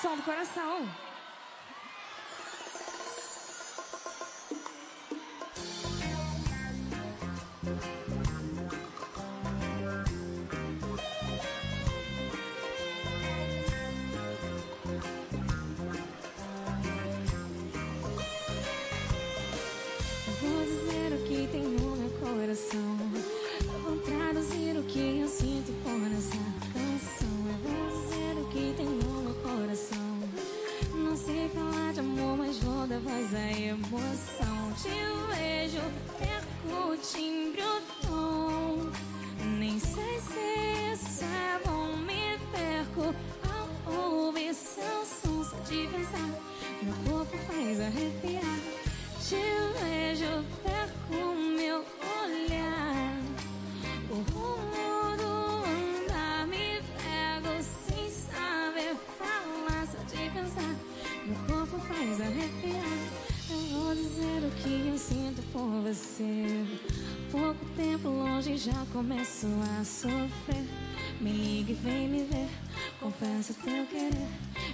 Som do coração. Vou dizer o que tem no meu coração. Dar voz à emoção. Te vejo, perco o timbre, o tom. Nem sei se faz arrepiar. Eu vou dizer o que eu sinto por você. Pouco tempo longe já começo a sofrer. Me liga e vem me ver. Confesso teu querer.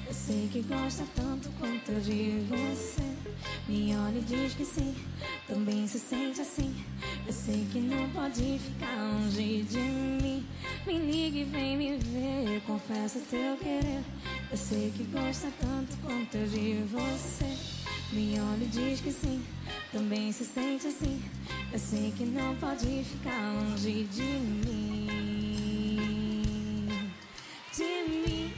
Eu sei que gosta tanto quanto eu de você. Me olha e diz que sim, também se sente assim. Eu sei que não pode ficar longe de mim. Me liga e vem me ver, confessa teu querer. Eu sei que gosta tanto quanto eu de você. Me olha e diz que sim, também se sente assim. Eu sei que não pode ficar longe de mim. De mim,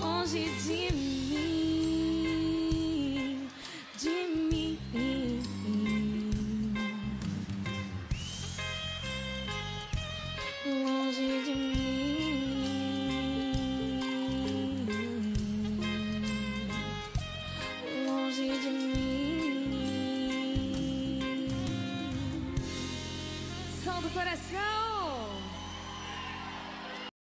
longe de mim, de mim. Longe de mim, Som do coração.